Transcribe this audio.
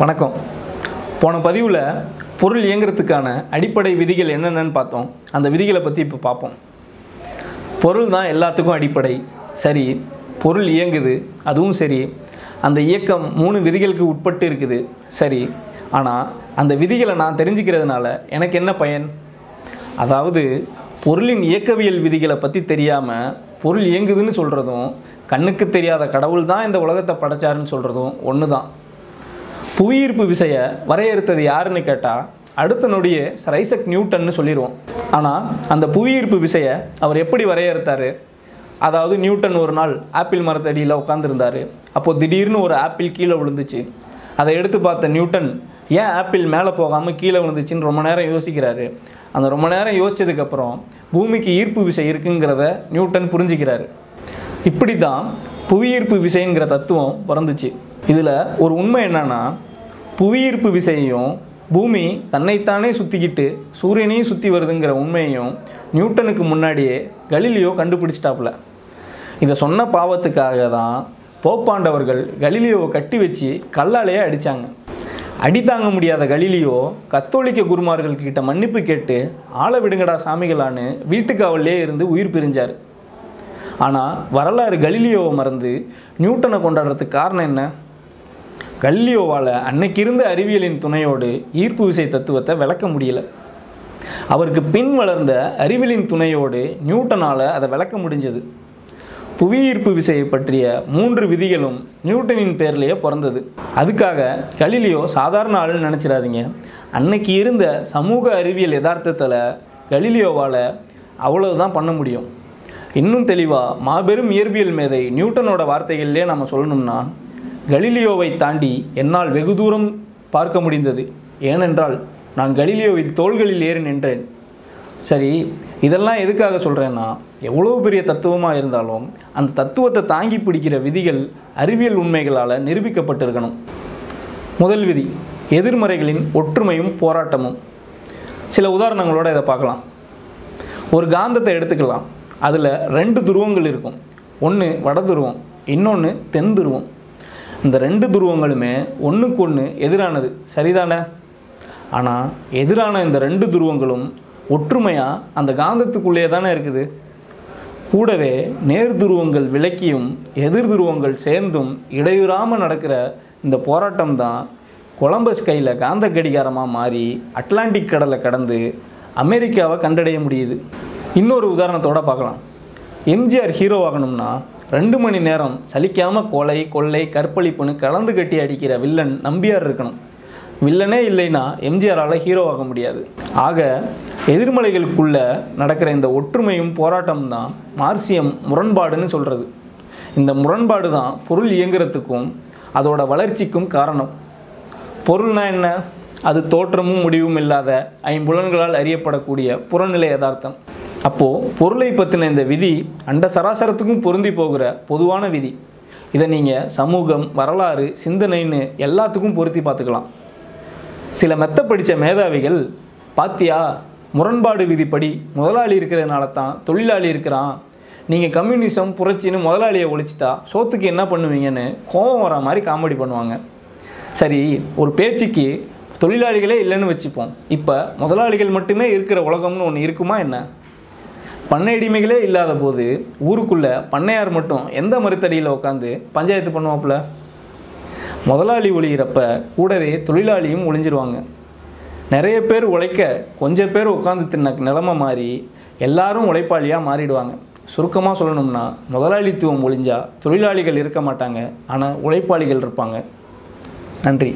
வணக்கம். போன பதிவில் பொருள் இயங்குறதுக்கான அடிப்படை விதிகள் என்னென்னு பார்த்தோம். அந்த விதிகளை பற்றி இப்போ பார்ப்போம். பொருள் தான் எல்லாத்துக்கும் அடிப்படை. சரி பொருள் இயங்குது அதுவும் சரி. அந்த இயக்கம் மூணு விதிகளுக்கு உட்பட்டு இருக்குது. சரி ஆனால் அந்த விதிகளை நான் தெரிஞ்சுக்கிறதுனால எனக்கு என்ன பயன்? அதாவது பொருளின் இயக்கவியல் விதிகளை பற்றி தெரியாமல் பொருள் இயங்குதுன்னு சொல்கிறதும் கண்ணுக்கு தெரியாத கடவுள் தான் இந்த உலகத்தை படைச்சாருன்னு சொல்கிறதும் ஒன்று தான் புவியீர்ப்பு விசையை வரையறுத்தது யாருன்னு கேட்டால் அடுத்த நொடியே சார் ஐசக் நியூட்டன்னு சொல்லிடுவோம் ஆனால் அந்த புவியீர்ப்பு விசையை அவர் எப்படி வரையறுத்தார்? அதாவது நியூட்டன் ஒரு நாள் ஆப்பிள் மரத்தடியில் உட்காந்துருந்தார் அப்போது திடீர்னு ஒரு ஆப்பிள் கீழே விழுந்துச்சு. அதை எடுத்து பார்த்த நியூட்டன் ஏன் ஆப்பிள் மேலே போகாமல் கீழே விழுந்துச்சின்னு ரொம்ப நேரம் யோசிக்கிறாரு. அந்த ரொம்ப நேரம் யோசிச்சதுக்கப்புறம் பூமிக்கு ஈர்ப்பு விசை இருக்குங்கிறத நியூட்டன் புரிஞ்சுக்கிறாரு. இப்படி தான் புவியீர்ப்பு விசைங்கிற தத்துவம் பிறந்துச்சு. இதில் ஒரு உண்மை என்னன்னா புவியீர்ப்பு விசையையும் பூமி தன்னைத்தானே சுற்றிக்கிட்டு சூரியனையும் சுற்றி வருதுங்கிற உண்மையையும் நியூட்டனுக்கு முன்னாடியே கலீலியோ கண்டுபிடிச்சிட்டாப்புல. இதை சொன்ன பாவத்துக்காக தான் போப்பாண்டவர்கள் கலிலியோவை கட்டி வச்சு கல்லாலேயே அடித்தாங்க அடி தாங்க முடியாத கலிலியோ கத்தோலிக்க குருமார்கள் கிட்ட மன்னிப்பு கேட்டு ஆளை விடுங்கடா சாமிகளான்னு வீட்டுக்காவல்லே இருந்து உயிர் பிரிஞ்சார். ஆனால் வரலாறு கலிலியோவை மறந்து நியூட்டனை கொண்டாடுறதுக்கு காரணம் என்ன? கல்லியோவால் அன்னைக்கு இருந்த அறிவியலின் துணையோடு ஈர்ப்பு விசை தத்துவத்தை விளக்க முடியல. அவருக்கு பின் வளர்ந்த அறிவியலின் துணையோடு நியூட்டனால் அதை விளக்க முடிஞ்சது. புவியீர்ப்பு விசையை பற்றிய மூன்று விதிகளும் நியூட்டனின் பேர்லேயே பிறந்தது. அதுக்காக கலீலியோ சாதாரண ஆளுன்னு நினச்சிடாதீங்க. அன்னைக்கு இருந்த சமூக அறிவியல் யதார்த்தத்தில் கலிலியோவால் அவ்வளவுதான் பண்ண முடியும். இன்னும் தெளிவாக மாபெரும் இயற்பியல் மேதை நியூட்டனோட வார்த்தைகள்லேயே நம்ம சொல்லணும்னா கலீலியோவை தாண்டி என்னால் வெகு தூரம் பார்க்க முடிந்தது. ஏனென்றால் நான் கலீலியோவின் தோள்களில் ஏறி நின்றேன். சரி இதெல்லாம் எதுக்காக சொல்கிறேன்னா எவ்வளோ பெரிய தத்துவமாக இருந்தாலும் அந்த தத்துவத்தை தாங்கி பிடிக்கிற விதிகள் அறிவியல் உண்மைகளால் நிரூபிக்கப்பட்டிருக்கணும். முதல் விதி எதிர்மறைகளின் ஒற்றுமையும் போராட்டமும். சில உதாரணங்களோடு இதை பார்க்கலாம். ஒரு காந்தத்தை எடுத்துக்கலாம். அதில் ரெண்டு துருவங்கள் இருக்கும். ஒன்று வட துருவம் இன்னொன்று தென் துருவம். இந்த ரெண்டு துருவங்களுமே ஒன்றுக்கு ஒன்று எதிரானது. சரிதானே? ஆனால் எதிரான இந்த ரெண்டு துருவங்களும் ஒற்றுமையாக அந்த காந்தத்துக்குள்ளே தானே இருக்குது? கூடவே நேர் துருவங்கள் விலக்கியும் எதிர் துருவங்கள் சேர்ந்தும் இடையூறாமல் நடக்கிற இந்த போராட்டம் தான் கொலம்பஸ் கையில் காந்த கடிகாரமாக மாறி அட்லாண்டிக் கடலை கடந்து அமெரிக்காவை கண்டடைய முடியுது. இன்னொரு உதாரணத்தோட பார்க்கலாம். எம்ஜிஆர் ஹீரோ ஆகணும்னா ரெண்டு மணி நேரம் சலிக்காமல் கொலை கொள்ளை கற்பழிப்புன்னு கலந்து கட்டி அடிக்கிற வில்லன் நம்பியார் இருக்கணும். வில்லனே இல்லைன்னா எம்ஜிஆரால் ஹீரோ ஆக முடியாது. ஆக எதிர்மலைகளுக்குள்ளே நடக்கிற இந்த ஒற்றுமையும் போராட்டமும் தான் மார்க்சியம் முரண்பாடுன்னு சொல்கிறது இந்த முரண்பாடு தான் பொருள் இயங்குறதுக்கும் அதோட வளர்ச்சிக்கும் காரணம். பொருள்னா என்ன? அது தோற்றமும் முடிவும் இல்லாத ஐம்புலன்களால் அறியப்படக்கூடிய புறநிலை யதார்த்தம். அப்போது பொருளை பற்றின இந்த விதி அண்ட சராசரத்துக்கும் பொருந்தி போகிற பொதுவான விதி. இதை நீங்கள் சமூகம் வரலாறு சிந்தனைன்னு எல்லாத்துக்கும் பொருத்தி பார்த்துக்கலாம். சில மெத்த படித்த மேதாவிகள் பாத்தியா முரண்பாடு விதிப்படி முதலாளி இருக்கிறதுனால தான் தொழிலாளி இருக்கிறான். நீங்கள் கம்யூனிசம் புரட்சின்னு முதலாளியை ஒழிச்சிட்டா சோத்துக்கு என்ன பண்ணுவீங்கன்னு கோபம் வர மாதிரி காமெடி பண்ணுவாங்க. சரி ஒரு பேச்சுக்கு தொழிலாளிகளே இல்லைன்னு வச்சுப்போம். இப்போ முதலாளிகள் மட்டுமே இருக்கிற உலகம்னு ஒன்று இருக்குமா என்ன? பண்ணையடிமைகளே இல்லாத போது ஊருக்குள்ளே பண்ணையார் மட்டும் எந்த மறுத்தடியில் உட்காந்து பஞ்சாயத்து பண்ணுவாப்புல? முதலாளி ஒழிகிறப்ப கூடவே தொழிலாளியும் ஒளிஞ்சிருவாங்க. நிறைய பேர் உழைக்க கொஞ்சம் பேர் உட்காந்து தின்ன நிலமை மாறி எல்லாரும் உழைப்பாளியாக மாறிடுவாங்க. சுருக்கமாக சொல்லணும்னா முதலாளித்துவம் ஒழிஞ்சால் தொழிலாளிகள் இருக்க மாட்டாங்க ஆனால் உழைப்பாளிகள் இருப்பாங்க. நன்றி.